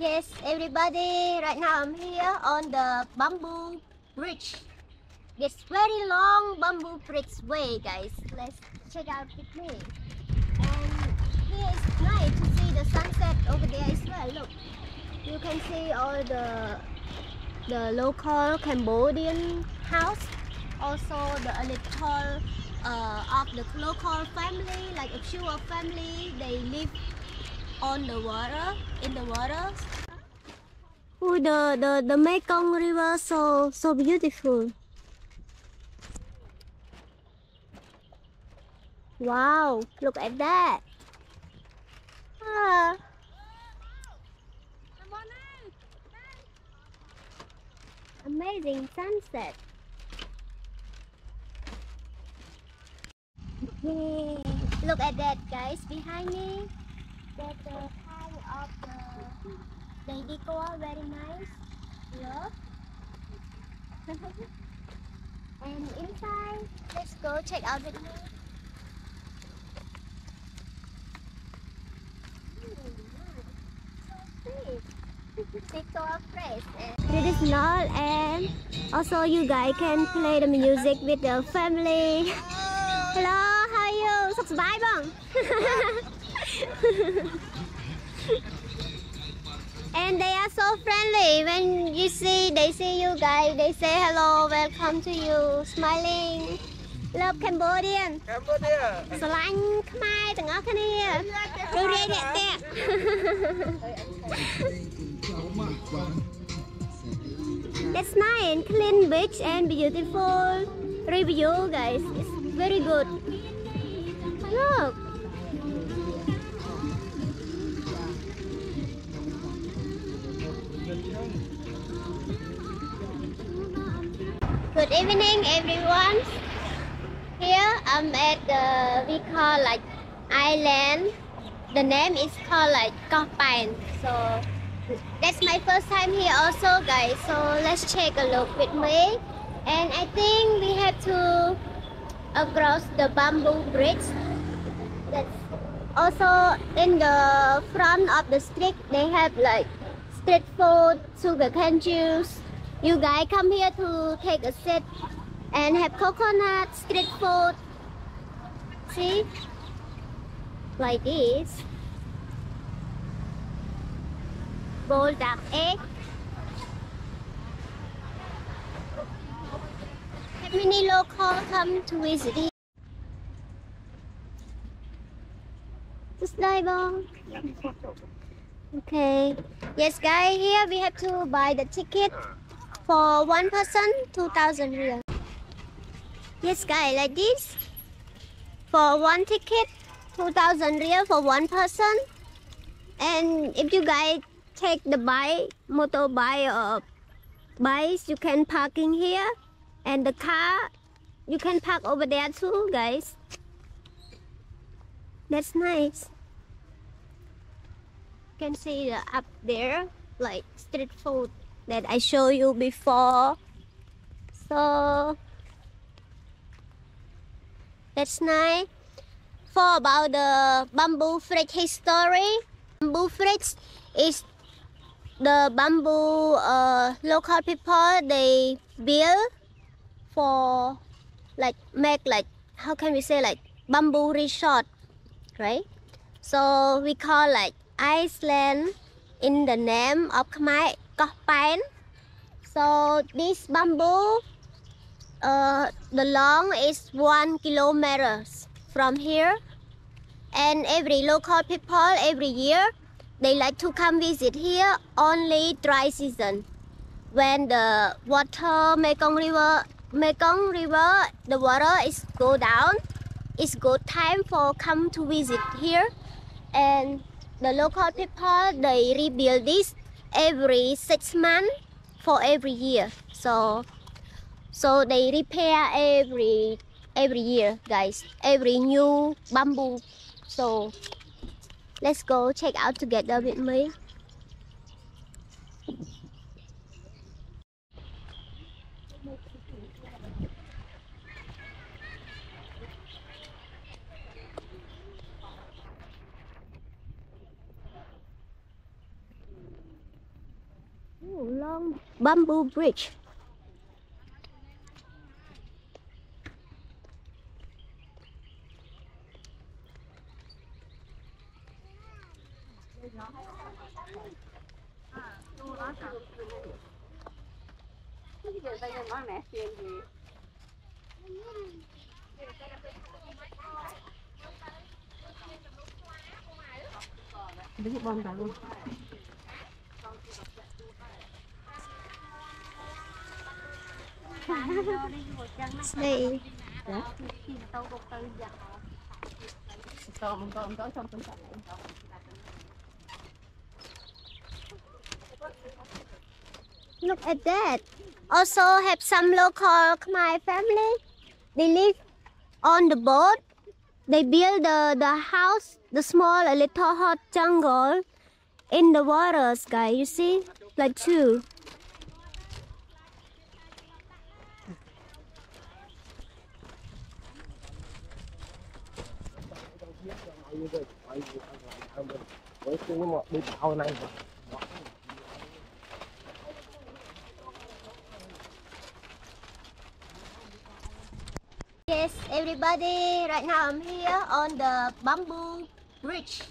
Yes, everybody, right now I'm here on the bamboo bridge. This very long bamboo bridge way, guys. Let's check out with me. And here is nice to see the sunset over there as well. Look, you can see all the the local Cambodian house. Also the little uh, of the local family, like a few of family, they live on the water, in the water. Oh, the, the, the Mekong River, so, so beautiful. Wow, look at that. Ah. Amazing sunset. Yay. Look at that guys behind me That's the kind of the, the decor very nice. Look. and inside, let's go check out with me. Decor fresh and traditional and also you guys can play the music with the family. Hello, how are you? សុខសប្បាយបង And they are so friendly. When you see, they see you guys, they say hello, welcome to you, smiling. Love Cambodian. Cambodia ស្រឡាញ់ខ្មែរទាំងអស់គ្នារួចរាយរាក់ទាក់ That's nice and clean beach and beautiful review guys. It's very good. Look. Good evening everyone. Here I'm at the we call like island. The name is called like Koh Paen. So that's my first time here also guys. So let's take a look with me. And I think we have to across the bamboo bridge. That's also in the front of the street they have like street food, sugarcane juice. You guys come here to take a sit and have coconut street food. See? Like this. Boiled duck egg. Have many local come to visit here. Just die bong. Okay. Yes, guys. Here we have to buy the ticket for one person, two thousand riel. Yes, guys. Like this. For one ticket, two thousand riel for one person. And if you guys take the bike, motorbike or bikes, you can parking here. And the car, you can park over there too, guys. That's nice. You can see the up there, like street food that I showed you before. So that's nice. For about the bamboo fridge history, bamboo fridge is the bamboo uh, local people they build for like make like how can we say like bamboo resort right so we call like Iceland in the name of Khmer Koh Paen so this bamboo uh, the long is one kilometers from here. And every local people every year they like to come visit here only dry season. When the water Mekong River Mekong River the water is go down it's good time for come to visit here. And the local people they rebuild this every six months for every year. So so they repair every every year guys. Every new bamboo. So let's go check out together with me bamboo bridge. Đây. Tao mình còn có trong tấm sạch. Look at that. Also have some local Khmer family. They live on the boat. They build the, the house, the small little hot jungle in the waters, guys. You see? Like two. Với cái ngọn đi này Yes, everybody. Right now I'm here on the bamboo bridge.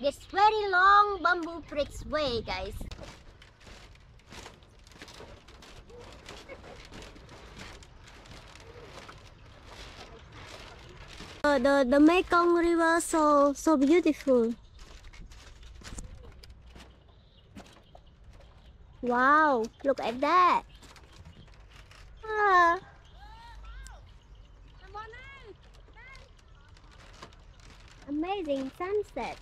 This very long bamboo bridge way, guys. Uh, the the Mekong River so so beautiful. Wow, look at that. Ah. Amazing sunset.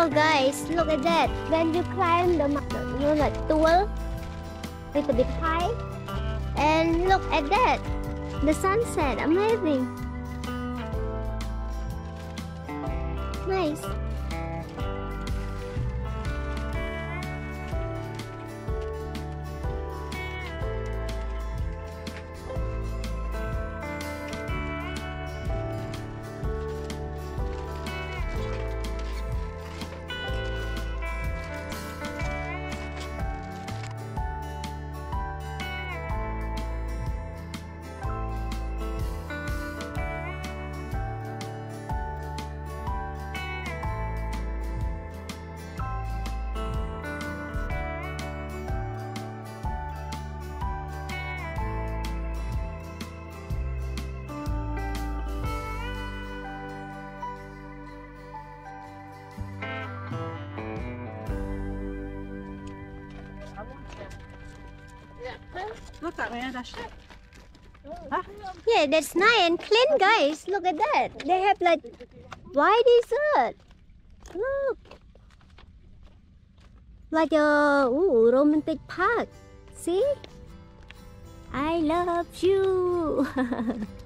Wow, guys, look at that. When you climb the like tall, little bit high, and look at that. The sunset, amazing. Nice. Look at me, that's it. Yeah, that's nice and clean, guys. Look at that. They have like white dessert. Look. Like a ooh, romantic park. See? I love you.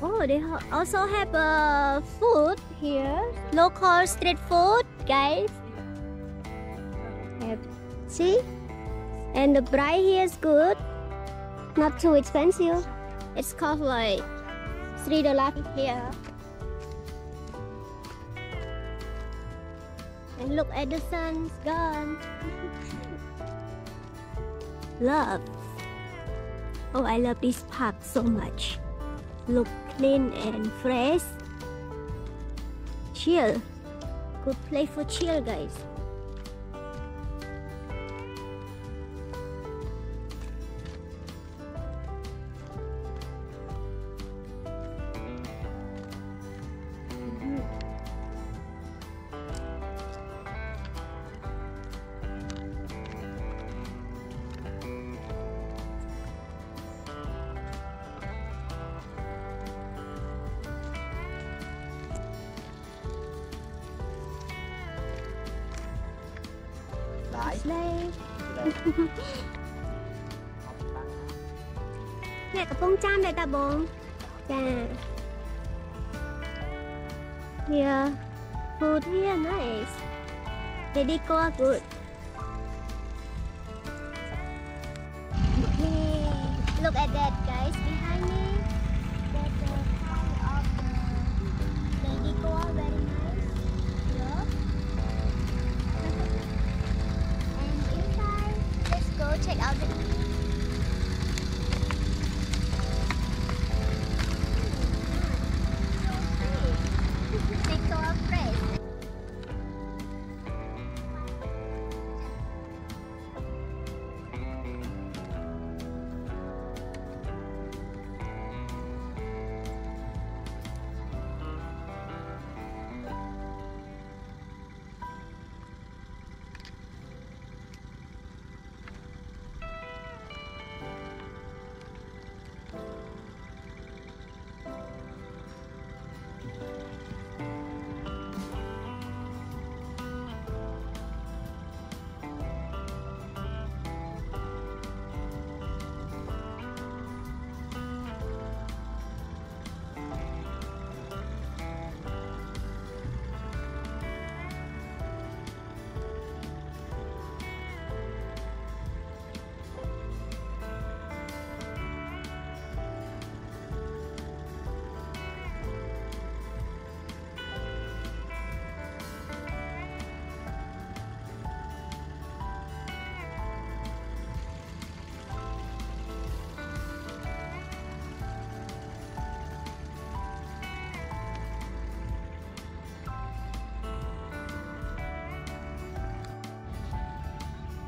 Oh, they also have uh, food here. Local street food, guys. Have, see? And the price here is good. Not too expensive. It's cost like three dollars here. And look at the sun's gone. love. Oh, I love this park so much look clean and fresh. Chill. Good place for chill, guys. แม่กับป้องจ้ามเลยตาบงจ้าเดี๋ยว food here nice very go good look at that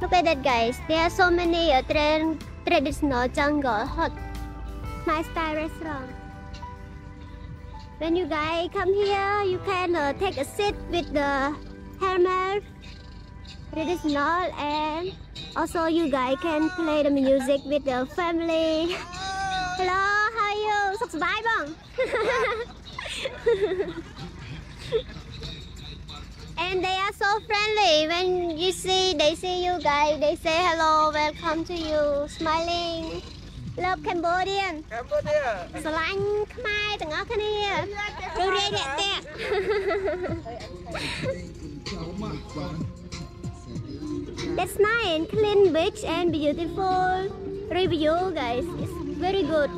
Look at that, guys. There are so many uh, tra- traditional jungle hot nice style restaurant. When you guys come here, you can uh, take a seat with the helmet traditional and also you guys can play the music with the family. Hello, how are you? សុខសប្បាយបង And they are so friendly. When you see, they see you guys, they say hello, welcome to you, smiling. Love Cambodian. Cambodia. ស្រឡាញ់ខ្មែរទាំងអស់គ្នារួចរាយរាក់ទាក់ That's nice and clean beach and beautiful review guys. It's very good.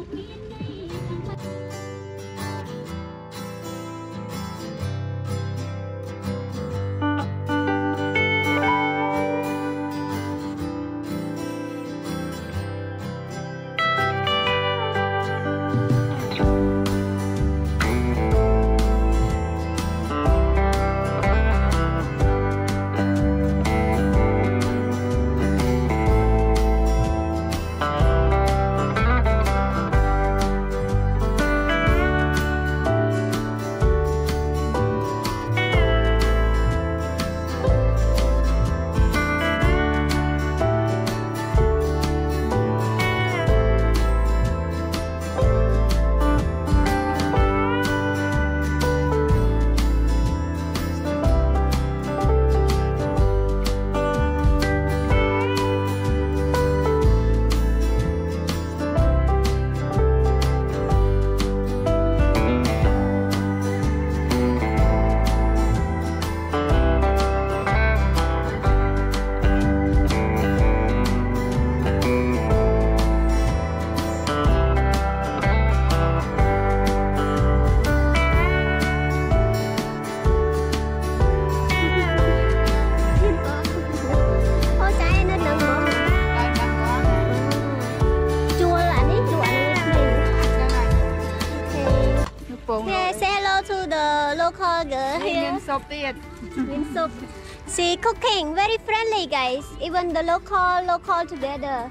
Cooking very friendly, guys. Even the local local together.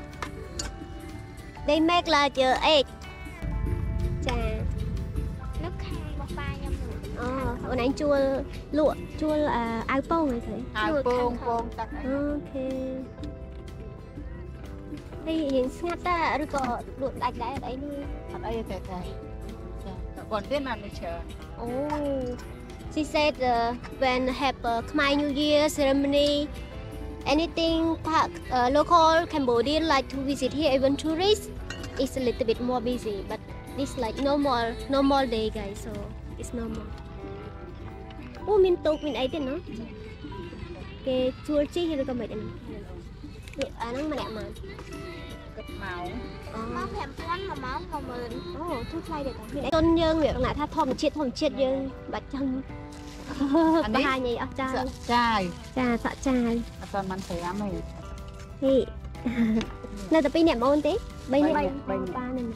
They make like uh, egg. ចានៅខាងបបាខ្ញុំនោះអូអូនឯងជួលលក់ជួលអឺអាវប៉ងអីទៅអាវពងពងតាក់អូខេហើយរៀងស្ងាត់តាឬក៏លក់ដាច់ដែរអត់អីនេះអត់អីទេតែចាតែប៉ុនទៀតណានេះច្រើនអូ She said uh, when have uh, Khmer New Year ceremony, anything uh, local Cambodian like to visit here, even tourists, it's a little bit more busy. But this like normal, normal day, guys. So it's normal. Ô mình tốt mình ấy tiền nó. Okay, chua chi thì được cầm Anong tiền. Nó. រនេះអាហ្នឹងម្នាក់មកគិតមកអូមក5000មួយម៉ោង10000អូធូរថ្លៃដែរតាមានតុនយើងវាណាថាធម្មជាតិធម្មជាតិយើងបាច់ចឹងបង្ហាញអីអស់ចាសាក់ចាយចាសាក់ចាយអត់ទាន់បាន5ទេនេះនៅតែពីរអ្នកបងអូនទេ3នាក់បីនាក់បីបីនាក់បានហ្នឹង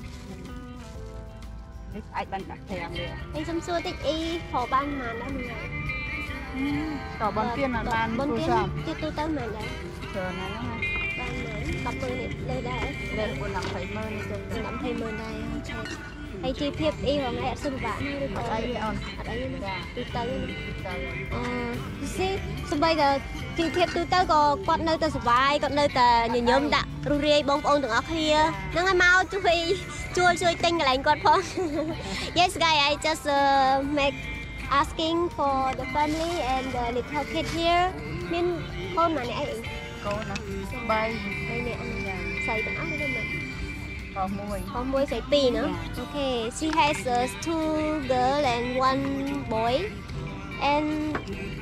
នេះអាចបានដាក់5ទេហើយសុំសួរតិចអីប្របានប៉ុន្មានដែរមួយថ្ងៃក៏បានទៀតបានបានបនទូទៀសនមទីទូទៅប៉ុន្មានដែរច្រើនណាស់ 10000នេះលើដែរលើ45000នេះចឹងទៅ45000ដែរឆែកហើយជីភាពអ៊ីរងឯអត់សុខភាពឬក៏អត់អីអូនអត់អីទេទូទៅទៅអឺស៊ីសម្បីតែជីភាពទូទៅក៏គាត់នៅតែសុបាយគាត់នៅតែញញឹមដាក់រស់រាយបងប្អូនទាំងអស់គ្នាហ្នឹងហើយមកជួយជួយជួយទិញកន្លែងគាត់ផង Yes guy I just uh, make asking for the family and the little kid here មានកូនម៉ាក់នេះអីកូនណា3 ហើយនេះអញ្ចឹងស្រីទាំងអស់ទេមើល ក៏មួយ ផងមួយស្រីពីរណា Okay she has uh, two girl and one boy and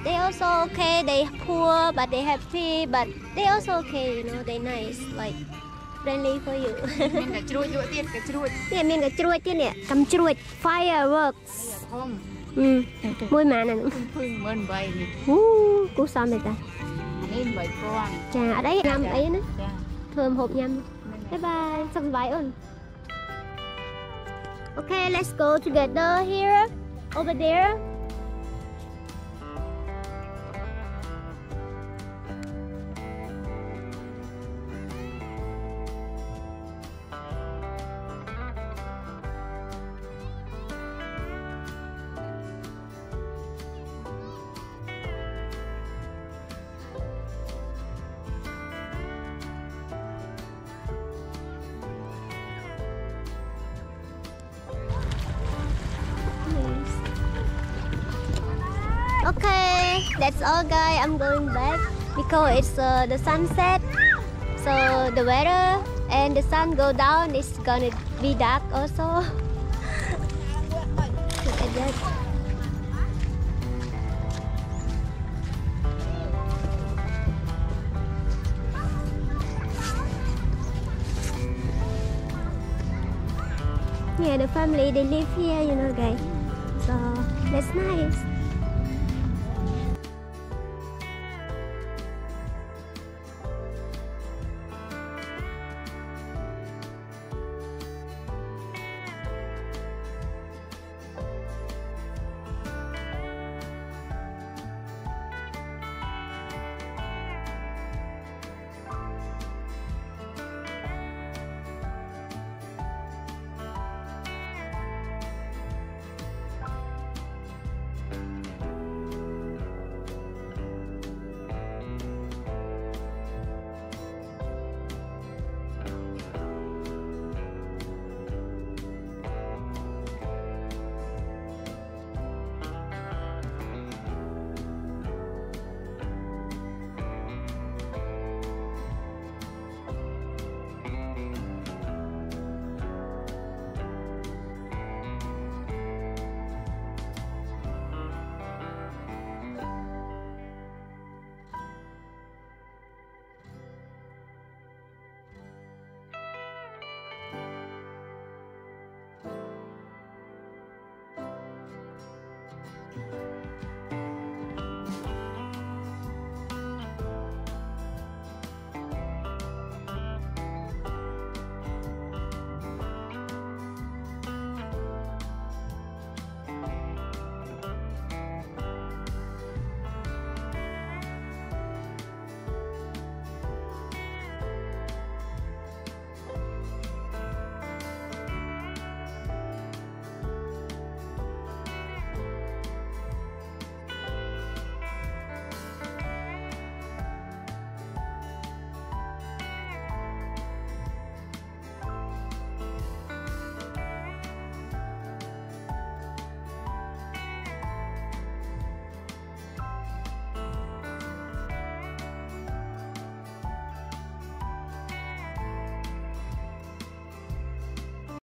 they also okay they poor but they happy but they also okay you know they nice like friendly for you មានតែជ្រួចយកទៀតក៏ជ្រួច នេះមានកាជ្រួចទៀតនេះកំជ្រួច fireworks ធំ អឺមួយម៉ានអាហ្នឹង ភឹងមើល8នេះ អូគូសំទេតា អានេះ8000 ចាអត់អីញ៉ាំអីណា ចា thơm hộp nhâm bye bye xong bái ơn. Okay let's go together here over there. That's all guys. I'm going back because it's uh, the sunset. So the weather and the sun go down, it's gonna be dark also. Look at that. Yeah, the family they live here, you know, guys. So that's nice.